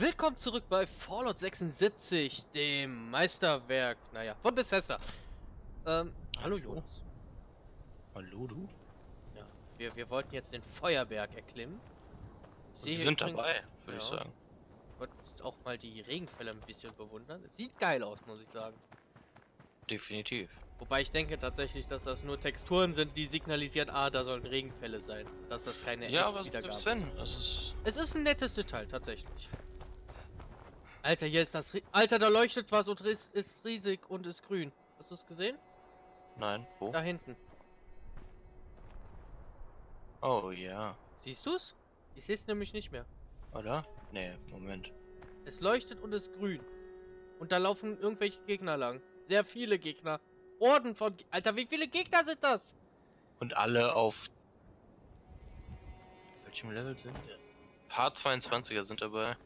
Willkommen zurück bei Fallout 76, dem Meisterwerk, naja, von Bethesda. Ähm, hallo Jonas. Hallo du? Ja, wir, wir wollten jetzt den Feuerberg erklimmen. Ich sehe Wir sind dabei, würde ich Ja. sagen. Ich wollte auch mal die Regenfälle ein bisschen bewundern. Es Sieht geil aus, muss ich sagen. Definitiv. Wobei ich denke tatsächlich, dass das nur Texturen sind, die signalisieren, ah, da sollen Regenfälle sein. Dass das keine Ja, echte aber Wiedergabe ist. wenn, das ist... Es ist ein nettes Detail, tatsächlich. Alter, hier ist das... Ri Alter, da leuchtet was und ist, ist riesig und ist grün. Hast du es gesehen? Nein, wo? Da hinten. Oh ja. Siehst du's? Ich sehe es nämlich nicht mehr. Oder? Nee, Moment. Es leuchtet und ist grün. Und da laufen irgendwelche Gegner lang. Sehr viele Gegner. Orden von... Ge Alter, wie viele Gegner sind das? Und alle auf... Welchem Level sind wir? H22er sind dabei.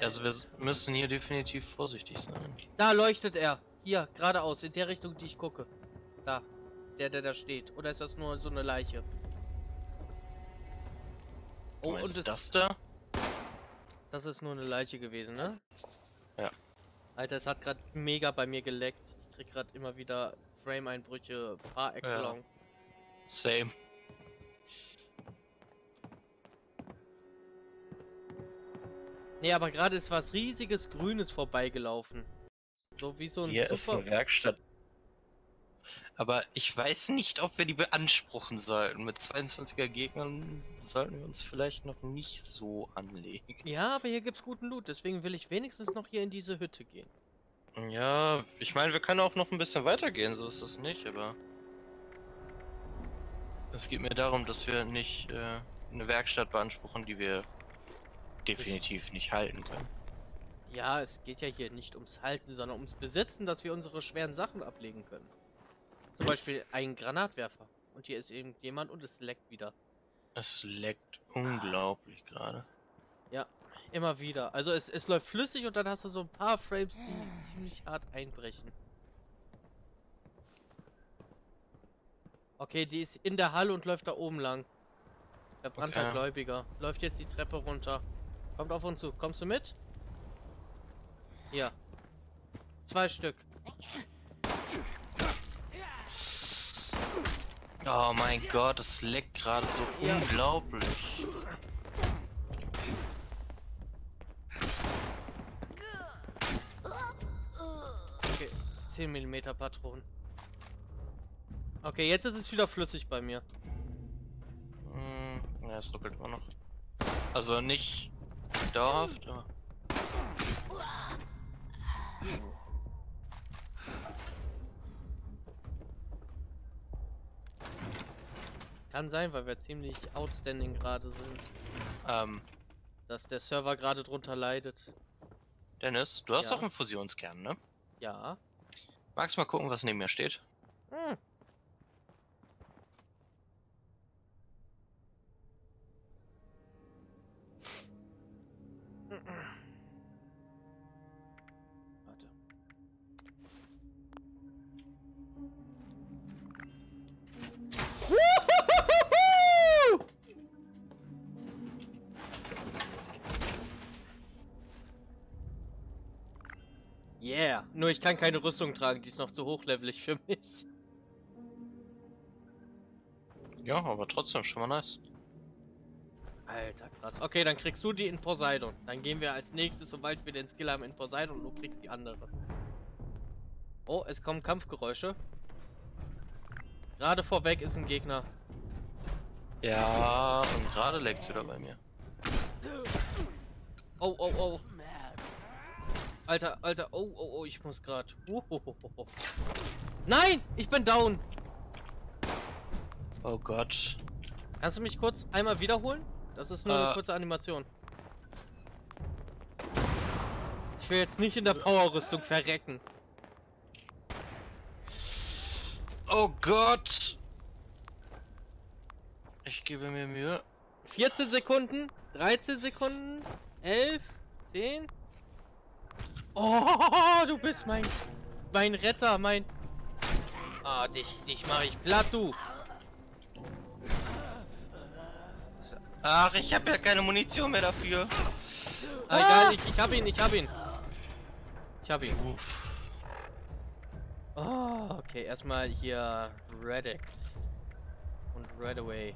Also wir müssen hier definitiv vorsichtig sein. Da leuchtet er. Hier, geradeaus, in der Richtung, die ich gucke. Da. Der, der da steht. Oder ist das nur so eine Leiche? Oh, und ist das da? das ist nur eine Leiche gewesen, ne? Ja. Alter, es hat gerade mega bei mir geleckt. Ich krieg gerade immer wieder Frame-Einbrüche par excellence. Same. Nee, aber gerade ist was riesiges Grünes vorbeigelaufen. So wie so ein Hier ist super... eine Werkstatt. Aber ich weiß nicht, ob wir die beanspruchen sollten. Mit 22er Gegnern sollten wir uns vielleicht noch nicht so anlegen. Ja, aber hier gibt's guten Loot, deswegen will ich wenigstens noch hier in diese Hütte gehen. Ja, ich meine, wir können auch noch ein bisschen weitergehen, so ist es nicht, aber. Es geht mir darum, dass wir nicht äh, eine Werkstatt beanspruchen, die wir definitiv nicht halten können. Ja, es geht ja hier nicht ums Halten, sondern ums Besitzen, dass wir unsere schweren Sachen ablegen können. Zum Beispiel ein Granatwerfer. Und hier ist irgendjemand und es leckt wieder. Es leckt unglaublich gerade. Ja, immer wieder. Also es, es läuft flüssig und dann hast du so ein paar Frames, die ziemlich hart einbrechen. Okay, die ist in der Halle und läuft da oben lang. Verbrannter Okay. Gläubiger. Läuft jetzt die Treppe runter. Kommt auf uns zu. Kommst du mit? Hier. Zwei Stück. Oh mein Gott, es leckt gerade so Ja. unglaublich. Okay, 10 mm Patronen. Okay, jetzt ist es wieder flüssig bei mir. Hm, ja, es ruckelt immer noch. Also nicht dauerhaft, aber. Kann sein, weil wir ziemlich outstanding gerade sind. Ähm, Dass der Server gerade drunter leidet. Dennis, du hast Ja. doch einen Fusionskern, ne? Ja. Magst du mal gucken, was neben mir steht? Hm. Nur ich kann keine Rüstung tragen, die ist noch zu hochlevelig für mich. Ja, aber trotzdem schon mal nice. Alter, krass. Okay, dann kriegst du die in Poseidon. Dann gehen wir als nächstes, sobald wir den Skill haben, in Poseidon und du kriegst die andere. Oh, es kommen Kampfgeräusche. Gerade vorweg ist ein Gegner. Ja, und gerade leckt's wieder bei mir. Oh, oh, oh. Alter, Alter, oh, oh, oh, ich muss gerade. Nein, ich bin down. Oh Gott. Kannst du mich kurz einmal wiederholen? Das ist nur eine Äh. kurze Animation. Ich will jetzt nicht in der Powerrüstung verrecken. Oh Gott! Ich gebe mir Mühe. 14 Sekunden, 13 Sekunden, 11, 10. Oh, du bist mein mein Retter, mein Ah, dich dich mache ich platt, du. Ach, ich habe ja keine Munition mehr dafür. Ah, egal, ich, ich hab ihn, ich hab ihn. Ich hab ihn. Uff. Oh, okay, erstmal hier Redex und Redaway.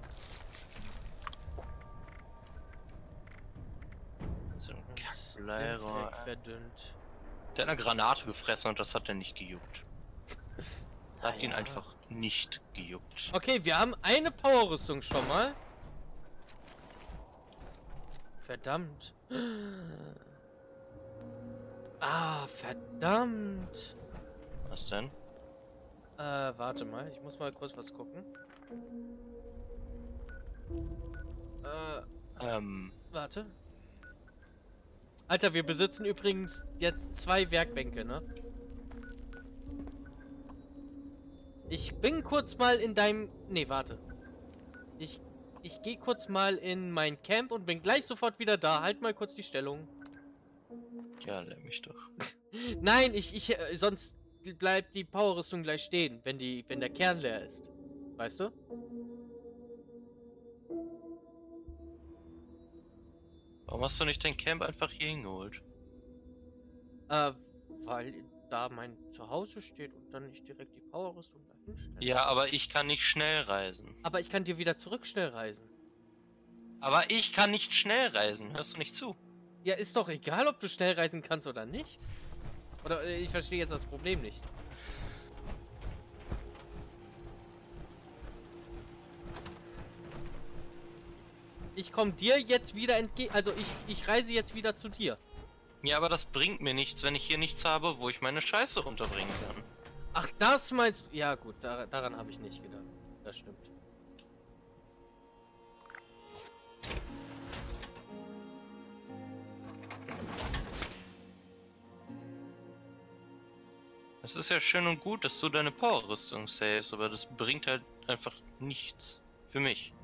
So ein Kackleirer. Verdünnt. Der hat eine Granate gefressen und das hat er nicht gejuckt. Hat ihn Ja. einfach nicht gejuckt. Okay, wir haben eine Powerrüstung schon mal. Verdammt. Ah, verdammt. Was denn? Äh, warte mal, ich muss mal kurz was gucken. Äh, Ähm, warte. Alter, wir besitzen übrigens jetzt zwei Werkbänke, ne? Ich bin kurz mal in deinem... Nee, warte. Ich, ich gehe kurz mal in mein Camp und bin gleich sofort wieder da. Halt mal kurz die Stellung. ja, lehr mich doch. Nein, ich, ich, äh, sonst bleibt die Powerrüstung gleich stehen, wenn die, wenn der Kern leer ist. Weißt du? Warum hast du nicht dein Camp einfach hier hingeholt? Äh, weil da mein Zuhause steht und dann nicht direkt die Powerrüstung dahin stelle. Ja, aber ich kann nicht schnell reisen. Aber ich kann dir wieder zurück schnell reisen. Aber ich kann nicht schnell reisen. Hörst du nicht zu? Ja, ist doch egal, ob du schnell reisen kannst oder nicht. Oder äh, ich verstehe jetzt das Problem nicht. Ich komme dir jetzt wieder entgegen. Also ich, ich reise jetzt wieder zu dir. Ja, aber das bringt mir nichts, wenn ich hier nichts habe, wo ich meine Scheiße unterbringen kann. Ach, das meinst du? Ja gut, da, daran habe ich nicht gedacht. Das stimmt. Es ist ja schön und gut, dass du deine Power-Rüstung savest, aber das bringt halt einfach nichts. Für mich.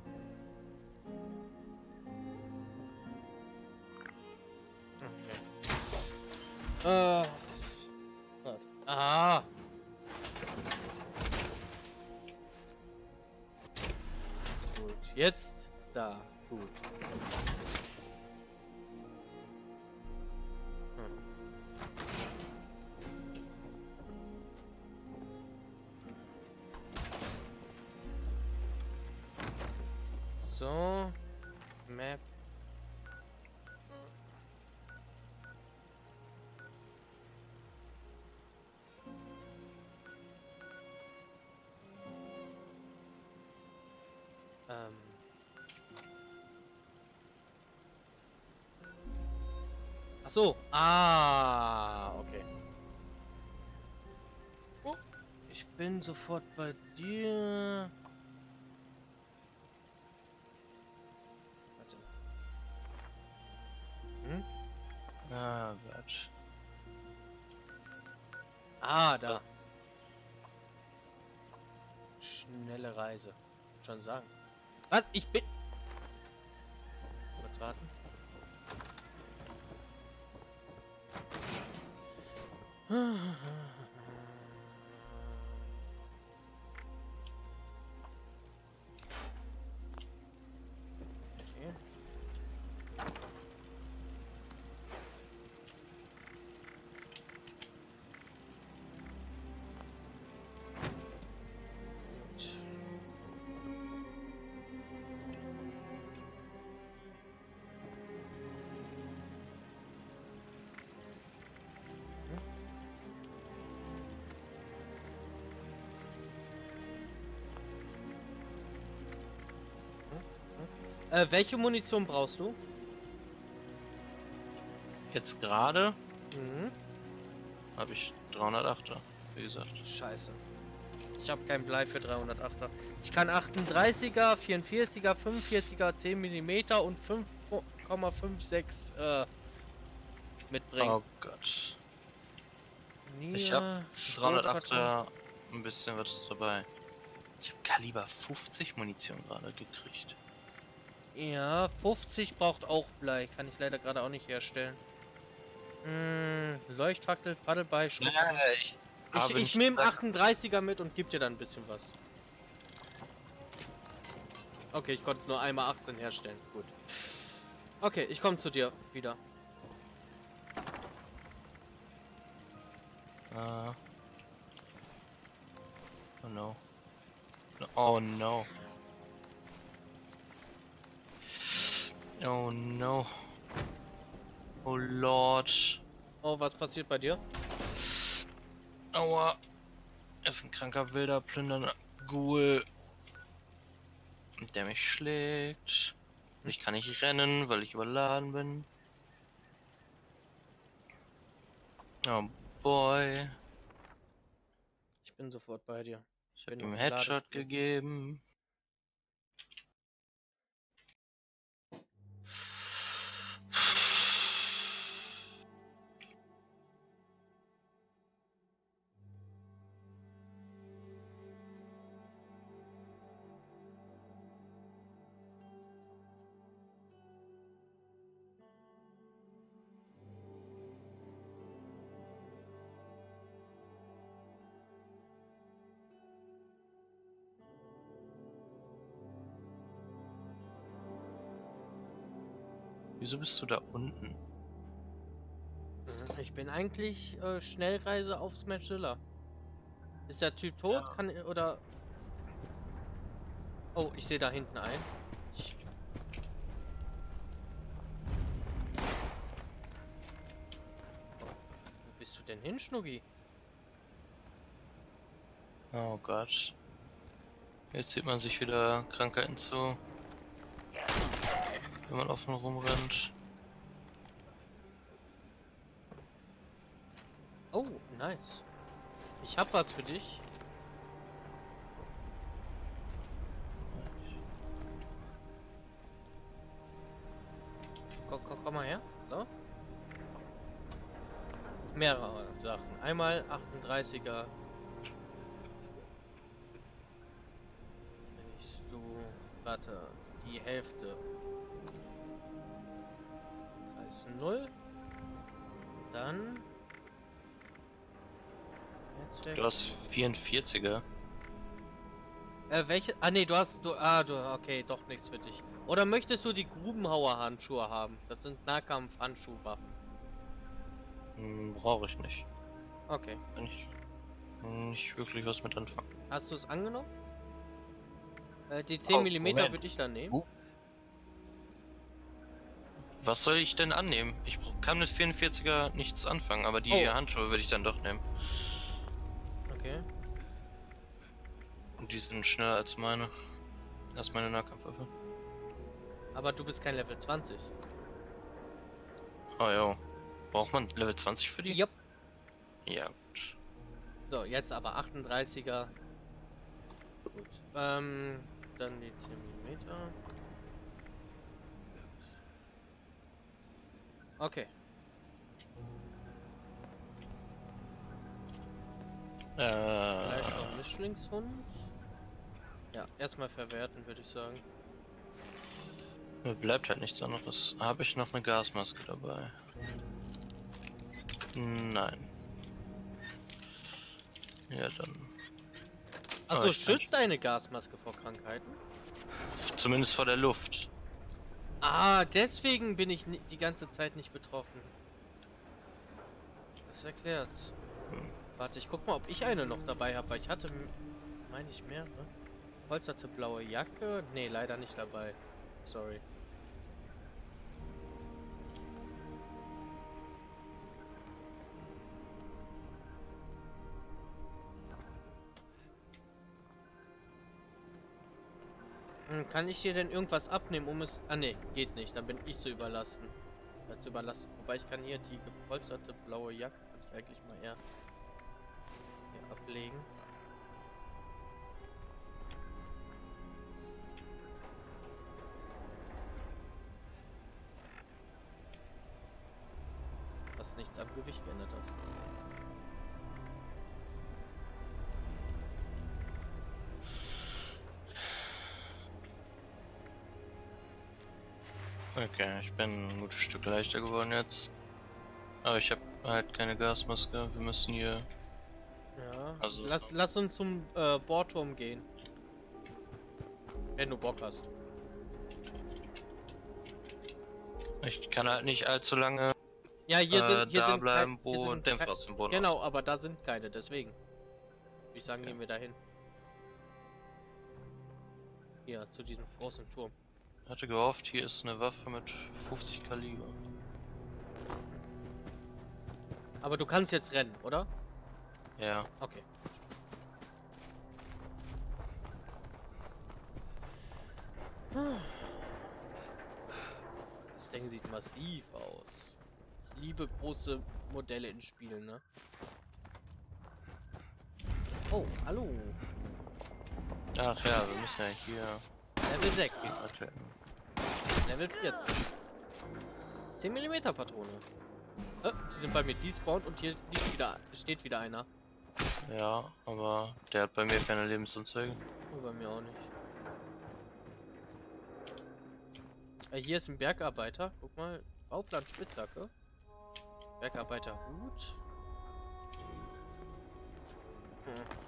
Warte. Ah. Gut, jetzt da. Gut. Ähm. Ach so. Ah, okay. Oh, ich bin sofort bei dir. Warte. Hm? Ah Gott. Ah, da. Schnelle Reise. Schon sagen. Was? Ich bin. Kurz warten. Äh, welche Munition brauchst du? Jetzt gerade Mhm. habe ich 308er, wie gesagt. Scheiße. Ich habe kein Blei für 308er. Ich kann 38er, 44er, 45er, 10 mm und 5,56 äh, mitbringen. Oh Gott. Ich Nia, hab Schrotkarton. 308er, ein bisschen was ist dabei. Ich habe Kaliber 50 Munition gerade gekriegt. Ja, 50 braucht auch Blei. Kann ich leider gerade auch nicht herstellen. Hm, Leuchtfackel, Paddlebei, Schrotkarton. ich Ich, ich nicht nehme gesagt- 38er mit und geb dir dann ein bisschen was. Okay, ich konnte nur einmal 18 herstellen. Gut. Okay, ich komme zu dir wieder. Uh, oh no. Oh no. Oh no. Oh Lord. Oh, was passiert bei dir? Aua. Ist ein kranker wilder plündernder Ghoul. Der mich schlägt. Und ich kann nicht rennen, weil ich überladen bin. Oh boy. Ich bin sofort bei dir. Ich hab Bin ihm Headshot gegeben. Wieso bist du da unten? Ich bin eigentlich äh, Schnellreise auf Smashzilla. Ist der Typ tot? Ja. Kann oder. Oh, ich sehe da hinten ein. Ich... Wo bist du denn hin, Schnuggi? Oh Gott. Jetzt sieht man sich wieder Krankheiten zu. Wenn man offen rumrennt. Oh, nice. Ich hab was für dich. Komm, komm, komm mal her. So. Mehrere Sachen. Einmal 38er. Nimmst du, warte, die Hälfte. 0. Dann. Netzwerk. Du hast 44er. Äh, welche? Ah, nee, du hast, du, ah, du, okay, doch nichts für dich. Oder möchtest du die Grubenhauer-Handschuhe haben? Das sind Nahkampf-Handschuhwaffen. Hm, Brauche ich nicht. Okay. Kann ich nicht wirklich was mit anfangen. Hast du es angenommen? Äh, die 10 Oh, mm würde ich dann nehmen. Uh. Was soll ich denn annehmen? Ich kann mit 44er nichts anfangen, aber die Oh. Handschuhe würde ich dann doch nehmen. Okay. Und die sind schneller als meine. Als meine Nahkampfwaffe. Aber du bist kein Level 20. Oh ja. Braucht man Level 20 für die? Jupp. Ja, gut. So, jetzt aber 38er. Gut. Ähm, dann die 10 mm. Okay. Vielleicht Äh, ein Mischlingshund? Ja, erstmal verwerten, würde ich sagen. mir bleibt halt nichts anderes. Habe ich noch eine Gasmaske dabei? Nein. Ja, dann. Also ich kann- schützt eine Gasmaske vor Krankheiten? Zumindest vor der Luft. Ah, deswegen bin ich die ganze Zeit nicht betroffen. Das erklärt's. Hm. Warte, ich guck mal, ob ich eine noch dabei habe, weil ich hatte, meine ich, mehrere. Polsterte blaue Jacke? Nee, leider nicht dabei. Sorry. Kann ich dir denn irgendwas abnehmen, um es... Ah ne, geht nicht. Dann bin ich zu überlasten. Äh, zu überlasten. Wobei ich kann hier die gepolsterte blaue Jacke kann ich eigentlich mal eher hier ablegen. Was nichts am Gewicht geändert hat. Okay, ich bin ein gutes Stück leichter geworden jetzt. Aber ich habe halt keine Gasmaske. Wir müssen hier. Ja. Also lass, lass uns zum äh, Bohrturm gehen. Wenn du Bock hast. Ich kann halt nicht allzu lange ja, hier äh, sind, hier da sind bleiben, wo Dämpfer aus dem Boden Genau, aber da sind keine, deswegen. Ich sagen, okay. gehen wir dahin. Hier, zu diesem großen Turm. Hatte gehofft, hier ist eine Waffe mit 50 Kaliber. Aber du kannst jetzt rennen, oder? Ja. Okay. Das Ding sieht massiv aus. Ich liebe große Modelle in Spielen, ne? Oh, hallo. Ach ja, wir müssen ja hier Level 6, atmen. Level 14. 10 mm Patrone. Äh, die sind bei mir despawned und hier liegt wieder, steht wieder einer. Ja, aber der hat bei mir keine Lebensanzeige. Oh, bei mir auch nicht. Äh, hier ist ein Bergarbeiter. Guck mal. Bauplan Spitzhacke. Bergarbeiter Hut. Hm,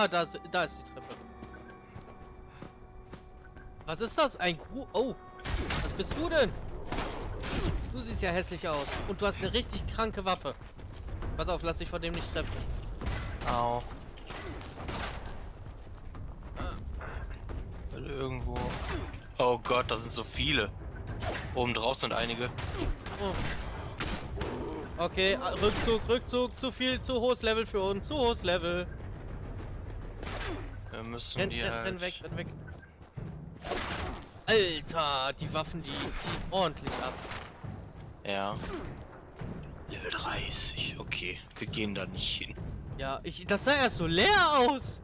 Ah, da, ist- da ist die Treppe. Was ist das? Ein Gru... Oh! Was bist du denn? Du siehst ja hässlich aus. Und du hast eine richtig kranke Waffe. Pass auf, lass dich von dem nicht treffen. Au. Weil irgendwo. Oh Gott, da sind so viele. Oben drauf sind einige. Oh. Okay, Rückzug, Rückzug. Zu viel, zu hohes Level für uns. Zu hohes Level. Wir müssen Renn, die renn, halt... renn weg, renn weg. Alter, die Waffen, die ziehen ordentlich ab. Ja. Level 30. Okay, wir gehen da nicht hin. Ja, ich, das sah erst so leer aus.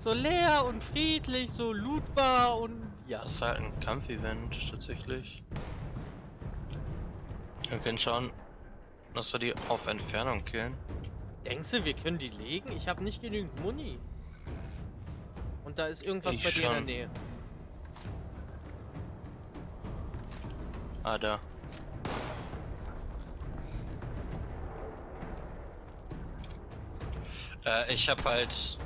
So leer und friedlich, so lootbar und ja. Das ist halt ein Kampfevent tatsächlich. Wir können schauen, dass wir die auf Entfernung killen. Denkst du, wir können die legen? Ich habe nicht genügend Muni. Und da ist irgendwas Ich bei dir in der schon. Nähe. Ah, da. Äh, ich habe halt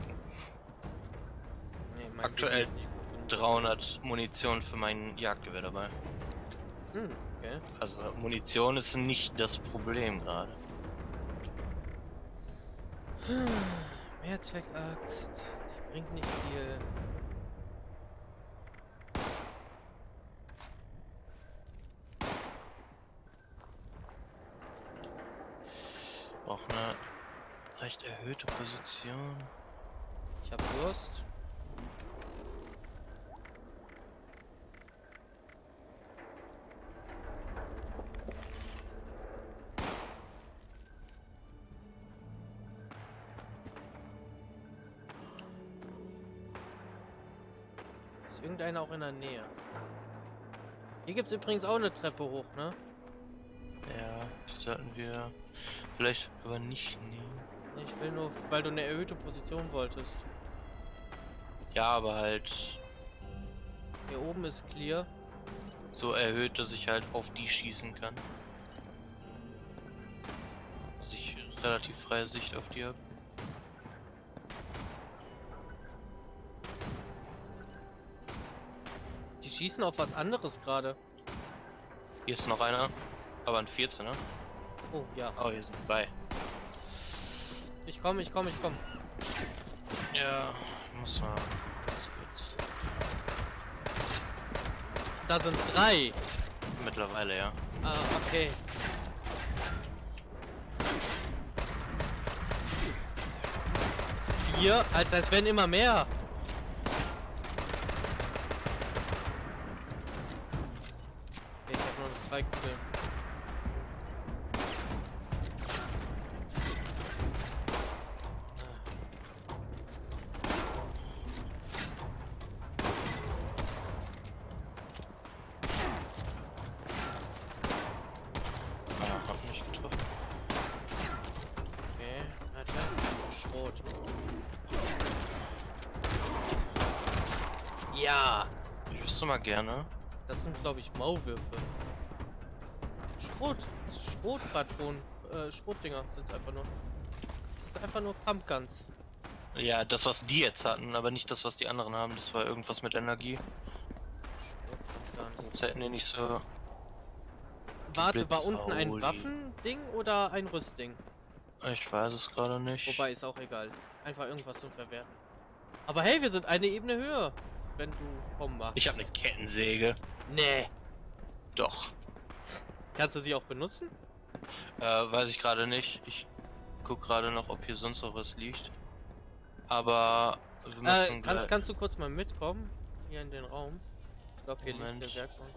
Nee, Aktuell Visier ist nicht gut genug. 300 Munition für mein Jagdgewehr dabei. Hm, okay. Also Munition ist nicht das Problem gerade. Mehrzweckaxt. Bringt nicht viel. Auch eine leicht erhöhte Position. Ich hab Durst. Hier gibt's übrigens auch eine Treppe hoch, ne? Ja, die sollten wir vielleicht aber nicht nehmen. Ich will nur, weil du eine erhöhte Position wolltest. Ja, aber halt Hier oben ist clear. so erhöht, dass ich halt auf die schießen kann. Dass ich relativ freie Sicht auf die habe. Schießen auf was anderes gerade. Hier ist noch einer, aber ein 14er. Oh, ja. Oh, hier sind zwei. Ich komme, ich komme, ich komme. Ja, muss mal ganz kurz. Da sind drei. Mittlerweile, ja. Ah, okay. Vier? Als als wenn immer mehr. Schrotpatronen. Äh, Schrotdinger sind einfach nur. Sind einfach nur Pumpguns. Ja, das, was die jetzt hatten, aber nicht das, was die anderen haben. Das war irgendwas mit Energie. Sonst hätten die nicht so. Warte, war unten ein Blitzauli. Waffending oder ein Rüstding? Ich weiß es gerade nicht. Wobei, ist auch egal. Einfach irgendwas zum Verwerten. Aber hey, wir sind eine Ebene höher. Wenn du kommen machst. Ich habe eine Kettensäge. Nee. Doch. Kannst du sie auch benutzen? Äh, weiß ich gerade nicht. Ich guck gerade noch, ob hier sonst noch was liegt. Aber wir müssen Äh, kannst, kannst du kurz mal mitkommen? Hier in den Raum. Ich glaube, hier Moment. liegt der Werkbank.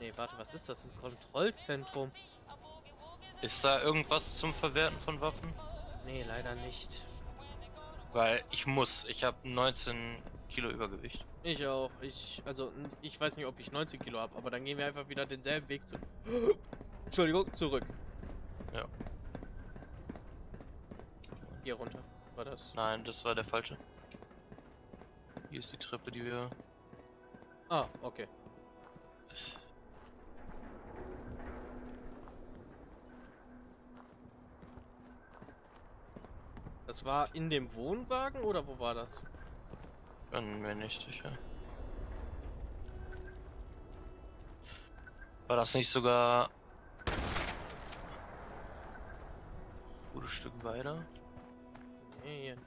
Nee, warte, was ist das? Ein Kontrollzentrum? Ist da irgendwas zum Verwerten von Waffen? Nee, leider nicht. Weil ich muss. Ich habe 19 Kilo Übergewicht. Ich auch. Ich, also, ich weiß nicht, ob ich 19 Kilo habe, aber dann gehen wir einfach wieder denselben Weg zu. Entschuldigung, zurück. Ja. Hier runter. War das? Nein, das war der falsche. Hier ist die Treppe, die wir... Ah, okay. Das war in dem Wohnwagen oder wo war das? Bin mir nicht sicher. War das nicht sogar... Gutes Stück weiter? Nee, hier nicht.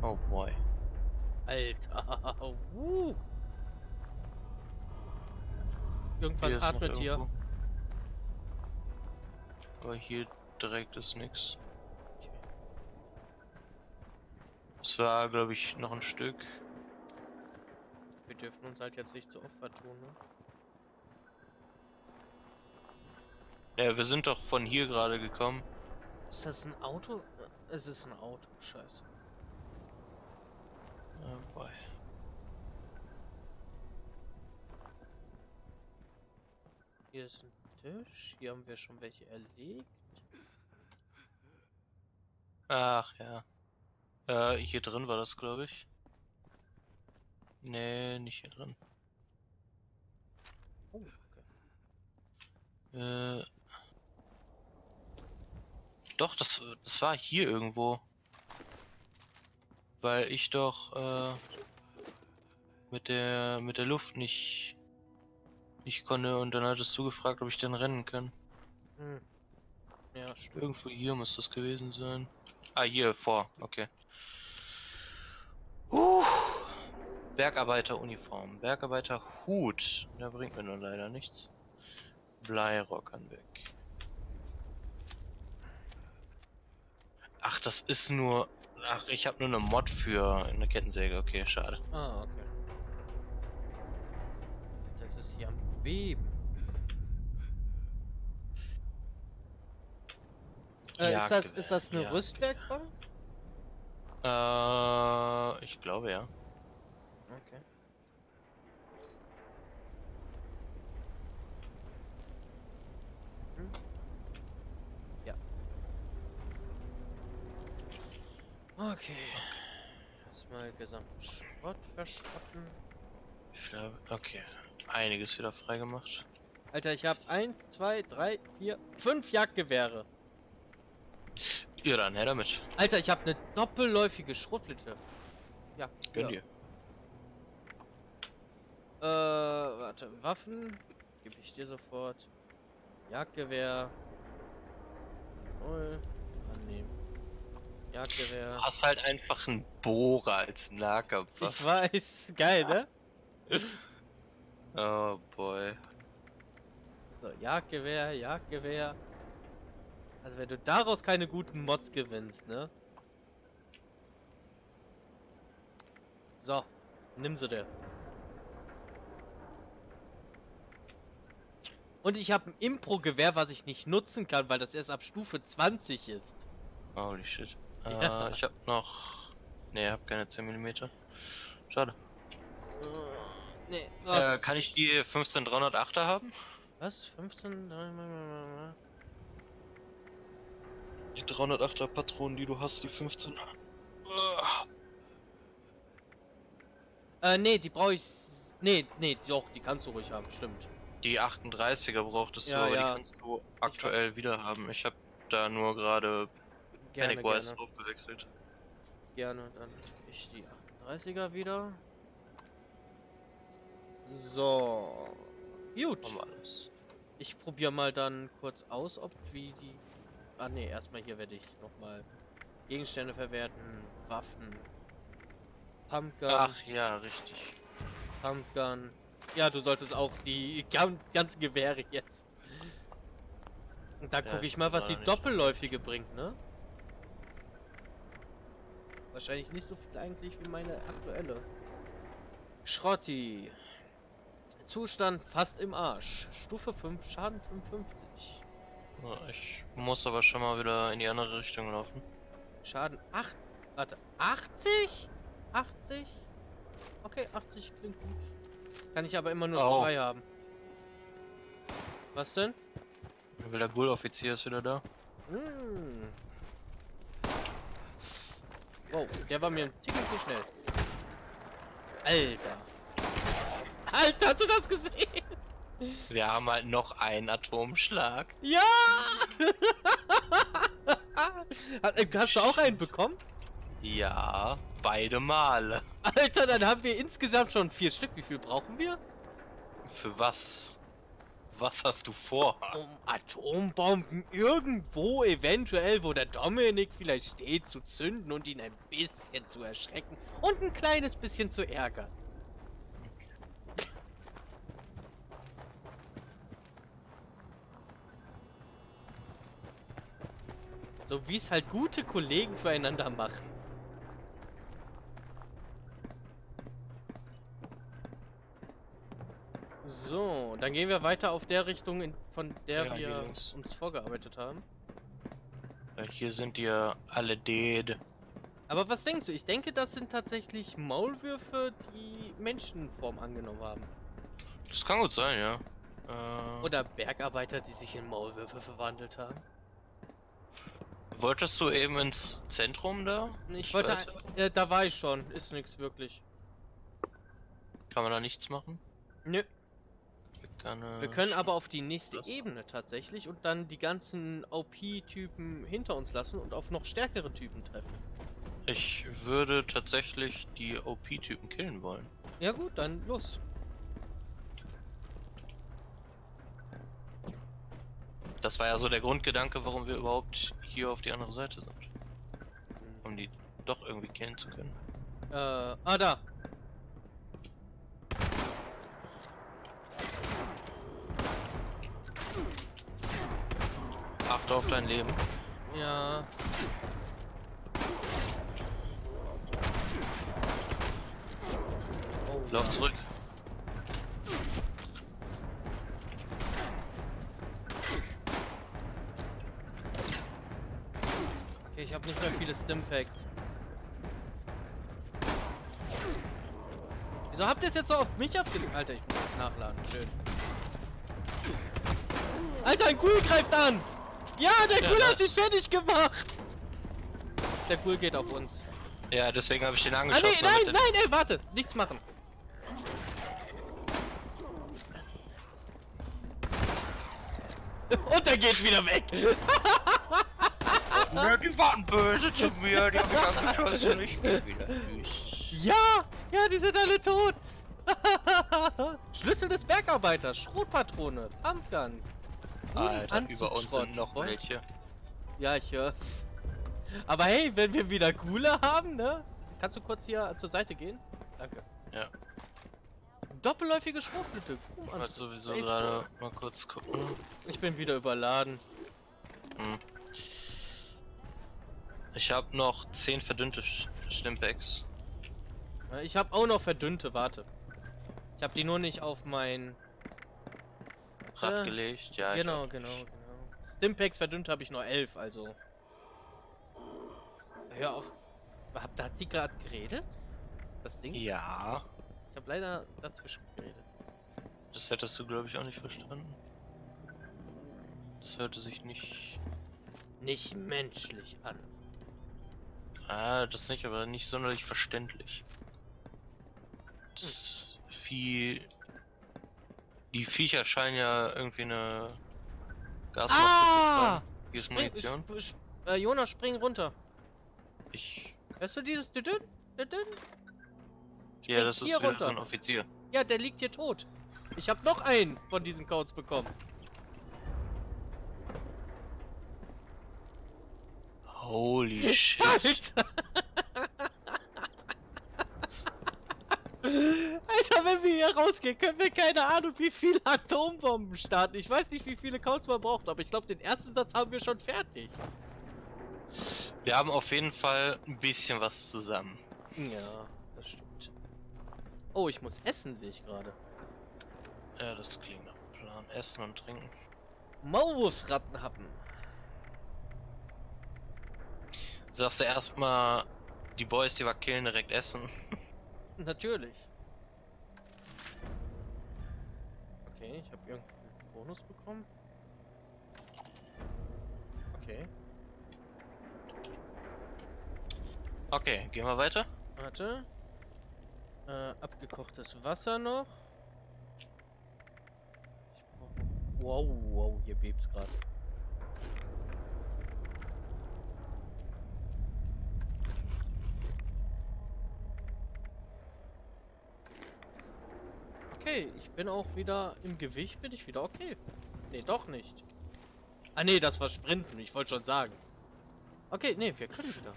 Oh boy. Alter. Uh. Irgendwas Hier atmet hier. Aber hier direkt ist nix. Okay. War, glaube ich, noch ein Stück. Wir dürfen uns halt jetzt nicht zu oft vertun, ne? Ja, wir sind doch von hier gerade gekommen. Ist das ein Auto? Es ist ein Auto, scheiße. Oh boy. Hier ist ein Tisch. Hier haben wir schon welche erlegt. Ach ja. Äh, hier drin war das, glaube ich. Nee, nicht hier drin. Oh, okay. Äh. Doch, das, das war hier irgendwo. Weil ich doch äh, mit der mit der Luft nicht nicht konnte und dann hattest du gefragt, ob ich denn rennen kann. Hm. Ja, stimmt. Irgendwo hier muss das gewesen sein. Ah, hier vor, okay. Uh, Bergarbeiteruniform, Bergarbeiterhut. Der bringt mir nur leider nichts. Bleirockern weg. Ach, das ist nur. Ach, ich habe nur eine Mod für eine Kettensäge. Okay, schade. Ah, okay. Das ist hier am Weben. Äh, ist das, ist das eine Ja. Rüstwerkbank? Äh, ich glaube ja. Okay. Hm? Ja. Okay. Erstmal gesamten Schrott verschrotten. Ich glaube, okay. Einiges wieder freigemacht. Alter, ich habe eins, zwei, drei, vier, fünf Jagdgewehre. Ja, dann her damit. Alter, ich habe eine doppelläufige Schrotflinte. Ja. Gönn ja. dir. Äh, warte, Waffen gebe ich dir sofort. Jagdgewehr. Null. Annehmen. Jagdgewehr. Du hast halt einfach einen Bohrer als Nahkampfwaffe. Ich weiß, geil, ne? Oh boy. So, Jagdgewehr, Jagdgewehr. Also wenn du daraus keine guten Mods gewinnst, ne? So, nimm sie dir. Und ich habe ein Impro-Gewehr, was ich nicht nutzen kann, weil das erst ab Stufe 20 ist. Holy shit. Ja. Äh, ich hab noch. Ne, hab keine 10 mm. Schade. Nee, Äh, kann ich die 15308er haben? Was? 15? Die 308er Patronen, die du hast, die 15. Äh, nee, die brauche ich. Nee, nee, doch, die kannst du ruhig haben, stimmt. Die 38er brauchtest Ja, du, aber ja. die kannst du aktuell wieder haben. Ich habe da nur gerade Gerne, Pennywise gerne. drauf gewechselt. Gerne, dann ich die 38er wieder. So. Gut. Ich probiere mal dann kurz aus, ob wie die. Ah ne, erstmal hier werde ich nochmal Gegenstände verwerten, Waffen. Pumpgun, Ach ja, richtig. Pumpgun. Ja, du solltest auch die gan- ganzen Gewehre jetzt. Und da Ja, gucke ich mal, was die doppelläufige bringt, ne? Wahrscheinlich nicht so viel eigentlich wie meine aktuelle. Schrotti. Zustand fast im Arsch. Stufe 5, Schaden 55. Ja, Ich muss aber schon mal wieder in die andere Richtung laufen. Schaden 8. Warte, 80? 80? Okay, 80 klingt gut. Kann ich aber immer nur Au. zwei haben. Was denn? Der Ghoul-Offizier ist wieder da. Hm. Wow, der war mir ein Ticken zu schnell. Alter. Alter, hast du das gesehen? Wir haben halt noch einen Atomschlag. Ja! Hast hast du auch einen bekommen? Ja, beide Male. Alter, dann haben wir insgesamt schon vier Stück. Wie viel brauchen wir? Für was? Was hast du vor? Um Atombomben irgendwo eventuell, wo der Dominik vielleicht steht, zu zünden und ihn ein bisschen zu erschrecken und ein kleines bisschen zu ärgern. So wie es halt gute Kollegen füreinander machen. So, dann gehen wir weiter auf der Richtung, in, von der Ja, wir uns vorgearbeitet haben. Ja, Hier sind ja alle dead. Aber was denkst du? Ich denke, das sind tatsächlich Maulwürfe, die Menschenform angenommen haben. Das kann gut sein, ja. Äh, Oder Bergarbeiter, die sich in Maulwürfe verwandelt haben. wolltest du eben ins Zentrum da? Ich wollte... Äh, da war ich schon. Ist nichts wirklich. Kann man da nichts machen? Nö. Keine Wir können aber auf die nächste das- Ebene tatsächlich und dann die ganzen OP-Typen hinter uns lassen und auf noch stärkere Typen treffen. Ich würde tatsächlich die OP-Typen killen wollen. Ja gut, dann los. Das war ja so der Grundgedanke, warum wir überhaupt hier auf die andere Seite sind. Um die doch irgendwie killen zu können. Äh, ah da. Achte auf dein Leben. Ja. Oh, Lauf zurück. Okay, ich habe nicht mehr viele Stimpacks. Wieso habt ihr es jetzt so auf mich abgelegt? Alter, ich muss jetzt nachladen. Schön. Alter, ein Ghoul greift an! Ja, der Ja, hat sich fertig gemacht! Der Ghoul geht auf uns. Ja, deswegen habe ich den Ah, angeschossen. nee, nein, nein, ey, warte! Nichts machen. Und er geht wieder weg! Ja, die waren böse zu mir, die haben mich angeschossen. Ich geh wieder. Tschüss. Ja! Ja, die sind alle tot! Schlüssel des Bergarbeiters, Schrotpatrone, Pumpgun. Alter, über uns sind noch voll. welche. Ja, ich hör's. Aber hey, wenn wir wieder Gula haben, ne? Kannst du kurz hier zur Seite gehen? Danke. Ja. Doppelläufige Schrotflinte. Ich wollte sowieso Baseball. gerade mal kurz gucken. Ich bin wieder überladen. Hm. Ich habe noch 10 verdünnte Sch- Stimpacks. Ich habe auch noch verdünnte, warte. Ich habe die nur nicht auf mein... Rad Äh, gelegt, ja. Genau, genau, nicht. genau. Stimpacks verdünnt habe ich nur elf, also. Hör auf. Habt hat die gerade geredet? Das Ding? Ja, Ich habe leider dazwischen geredet. das hättest du glaube ich auch nicht verstanden. Das hörte sich nicht. Nicht menschlich an. Ah, das nicht, aber nicht sonderlich verständlich. Das irgendwie. Die Viecher scheinen ja irgendwie eine Gasmaske Ah! zu tragen. Hier ist Spring, Munition. sp sp äh, Jonas, spring runter. Ich. Hörst du dieses Düdün? Düdün? Ja, das ist wieder runter. so ein Offizier. Ja, der liegt hier tot. Ich habe noch einen von diesen Codes bekommen. Holy shit. Alter! Alter, wenn wir hier rausgehen, können wir keine Ahnung, wie viele Atombomben starten. Ich weiß nicht, wie viele Codes man braucht, aber ich glaube, den ersten Satz haben wir schon fertig. Wir haben auf jeden Fall ein bisschen was zusammen. Ja, das stimmt. Oh, ich muss essen, sehe ich gerade. Ja, das klingt nach Plan. Essen und trinken. Maulwurfsrattenhappen. Sagst du erstmal, die Boys, die wir killen, direkt essen. Natürlich. Ich habe irgendeinen Bonus bekommen. Okay, Okay, gehen wir weiter. warte. Äh, abgekochtes Wasser noch. Ich brauch noch- Wow, wow, hier bebt's gerade. Okay, ich bin auch wieder im Gewicht, bin ich wieder okay. Nee, doch nicht. Ah nee, das war Sprinten, ich wollte schon sagen. Okay, nee, wir können wieder.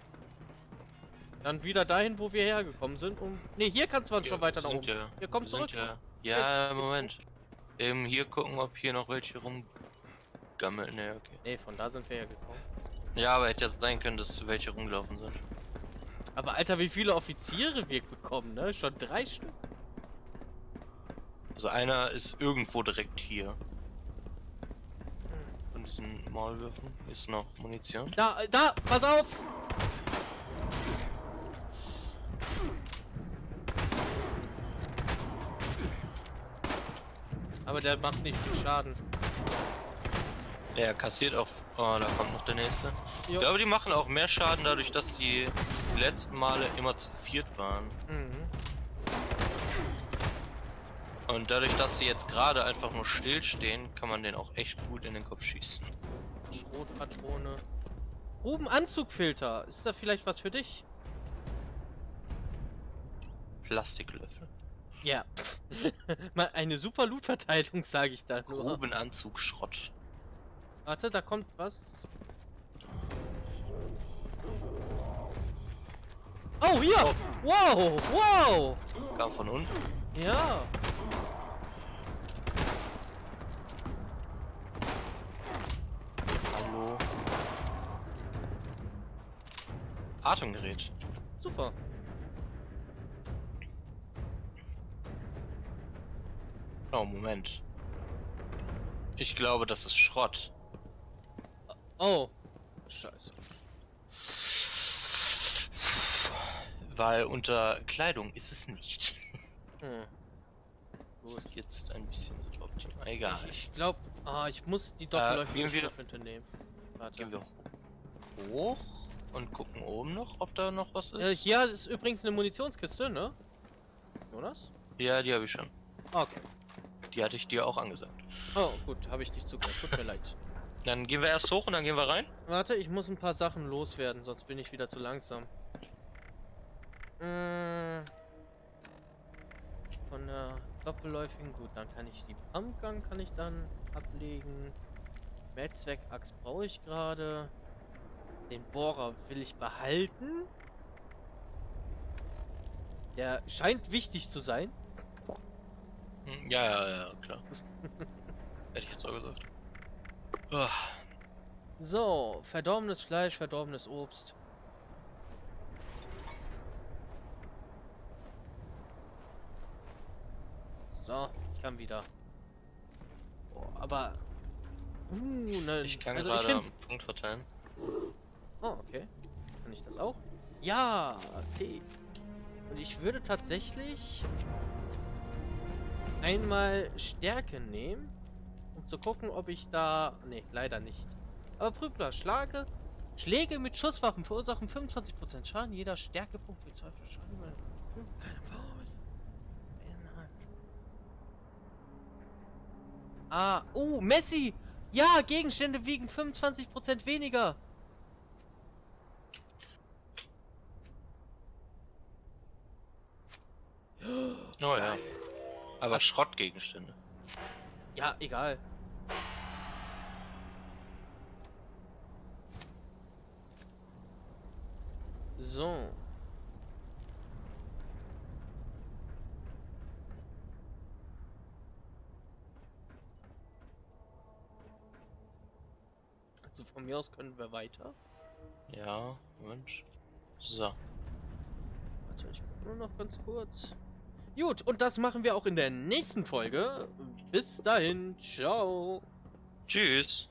Dann wieder dahin, wo wir hergekommen sind. Um nee, hier kannst du schon weiter nach oben. Ja, Wir kommen zurück. Ja, Ja, ja, Moment. Eben hier gucken, ob hier noch welche rumgammeln. Ne, okay. Nee, von da sind wir hergekommen. Ja, aber hätte ja sein können, dass welche rumgelaufen sind. Aber Alter, wie viele Offiziere wir bekommen, ne? Schon drei Stück. Also einer ist irgendwo direkt hier. Von diesen Maulwürfen ist noch Munition. Da, da, pass auf! Aber der macht nicht viel Schaden. Der kassiert auch. Oh, da kommt noch der nächste. Jo. Ich glaube, die machen auch mehr Schaden dadurch, dass die, die letzten Male immer zu viert waren. Mhm. Und dadurch, dass sie jetzt gerade einfach nur stillstehen, kann man den auch echt gut in den Kopf schießen. Schrotpatrone. Rubenanzugfilter. Ist da vielleicht was für dich? Plastiklöffel. Ja. Mal eine super Loot-Verteidigung, sage ich da nur. Grubenanzug Schrott. Warte, da kommt was. Oh, hier! Oh. Wow! Wow! Kam von unten. Ja! Atemgerät. Super. Oh, Moment. Ich glaube, das ist Schrott. Oh. Scheiße. Weil unter Kleidung ist es nicht. Hm. Gut. ist jetzt ein bisschen suboptimal. Egal. Ich, ich glaube, ah, ich muss die doppelläufige Schriftrente nehmen. Warte. Gehen wir hoch und gucken oben noch, ob da noch was ist. Äh, hier ist übrigens eine Munitionskiste, ne? Jonas? Ja, die habe ich schon. Okay. Die hatte ich dir auch angesagt. Oh, gut, habe ich nicht zugehört. Tut mir leid. Dann gehen wir erst hoch und dann gehen wir rein. Warte, ich muss ein paar Sachen loswerden, sonst bin ich wieder zu langsam. Äh, von der doppelläufigen, gut, dann kann ich die Pumpgun kann ich dann ablegen. Mehrzweck-Axt brauche ich gerade. Den Bohrer will ich behalten. Der scheint wichtig zu sein. Hm, Ja, ja, ja, klar. Hätte ich jetzt auch gesagt. Ah, So, verdorbenes Fleisch, verdorbenes Obst. So, ich kann wieder. Oh, aber. Uh, ne, ich kann also gerade ich am Punkt verteilen. Oh, okay. Kann ich das auch? Ja, T. Und ich würde tatsächlich einmal Stärke nehmen, um zu gucken, ob ich da. Ne, leider nicht. Aber Prügler, Schlage. Schläge mit Schusswaffen verursachen 25% Schaden. Jeder Stärkepunkt für 2 Schaden. Keine Faust. Ah, oh, Messi! Ja, Gegenstände wiegen 25% weniger. Oh ja. Aber Schrottgegenstände. Ja, egal. So. Also von mir aus können wir weiter. Ja, Mensch. So. Warte, ich guck nur noch ganz kurz. Gut, und das machen wir auch in der nächsten Folge. Bis dahin, ciao. Tschüss.